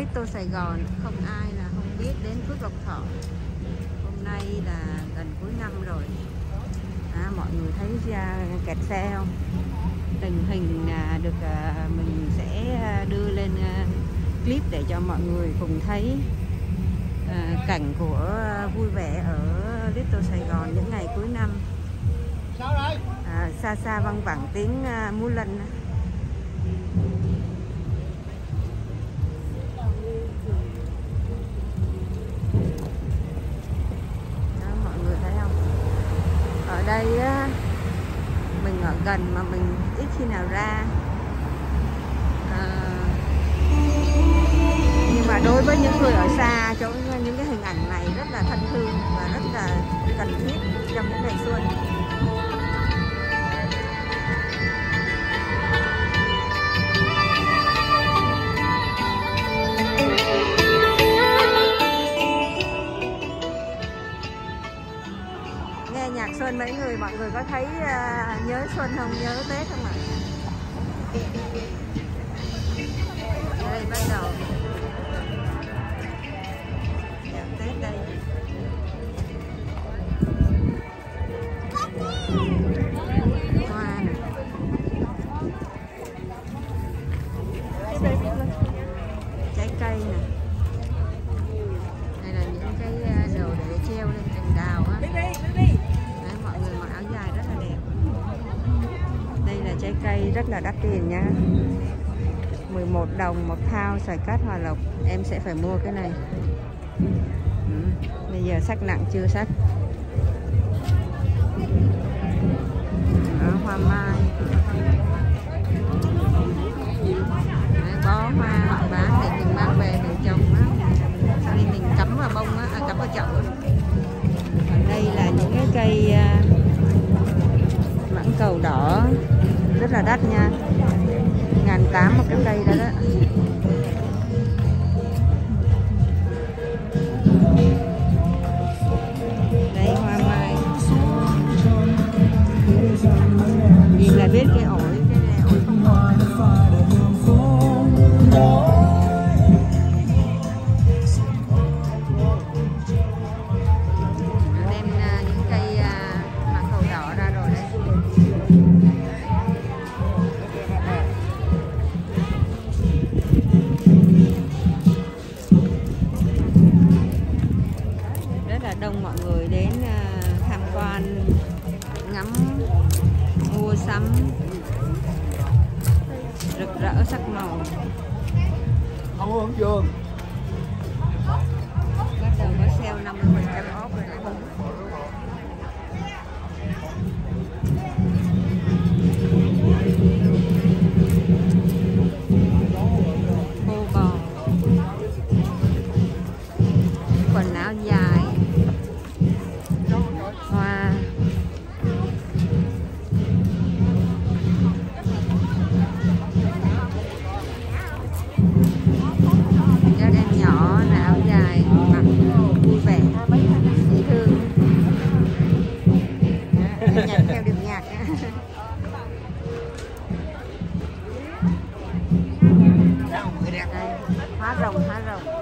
Little Sài Gòn. Không ai là không biết đến Phước Lộc Thọ. Hôm nay là gần cuối năm rồi. À, mọi người thấy ra kẹt xe không? Tình hình à, được à, mình sẽ à, đưa lên à, clip để cho mọi người cùng thấy à, cảnh của vui vẻ ở Little Sài Gòn những ngày cuối năm. À, xa xa văng vẳng tiếng à, múa lân gần mà mình ít khi nào ra. À, nhưng mà đối với những người ở xa chỗ những cái hình ảnh này rất là thân thương và rất là cần thiết trong những ngày xuân. Mấy người mọi người có thấy uh, nhớ xuân không? Nhớ tết không ạ? Đây bắt đầu. Trái cây rất là đắt tiền nha. 11 đồng một thao xoài cát hòa lộc em sẽ phải mua cái này. Ừ. bây giờ sắc nặng chưa sắc? Đó, hoa mai. Đấy, bó hoa bán để mình mang về mình trồng á. Sau đây mình cắm vào bông á à, cắm vào chậu còn đây là những cái cây à, mãng cầu đỏ rất là đắt nha. Ngàn tám một cái cây đó đó. Rất là đông mọi người đến à, tham quan ngắm mua sắm. Rực rỡ sắc màu. Không uống chưa? Bắt đầu có sale 50 đây rồng há rồng.